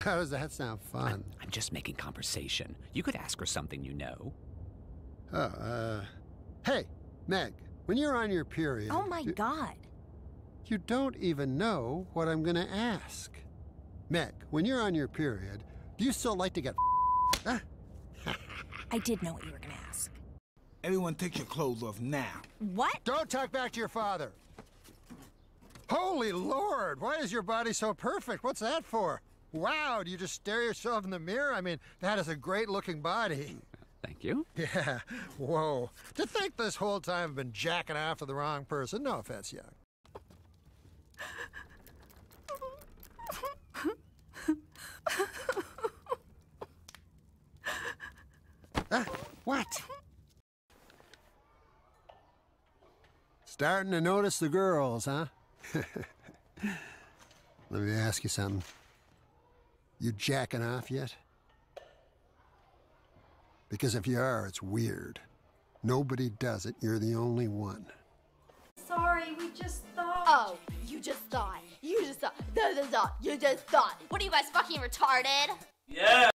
How does that sound fun? I'm just making conversation. You could ask her something you know. Oh, uh. Hey, Meg, when you're on your period. Oh my you, god. You don't even know what I'm gonna ask. Meg, when you're on your period, do you still like to get. I did know what you were gonna ask. Everyone take your clothes off now. What? Don't talk back to your father. Holy Lord, why is your body so perfect? What's that for? Wow, do you just stare yourself in the mirror? I mean, that is a great looking body. Thank you. Yeah, whoa. To think this whole time I've been jacking off to the wrong person. No offense, Yung. ah, what? Starting to notice the girls, huh? Let me ask you something. You jacking off yet? Because if you are, it's weird. Nobody does it. You're the only one. Sorry, we just thought. Oh, you just thought. You just thought. Da, da, da, you just thought. What are you guys fucking retarded? Yeah.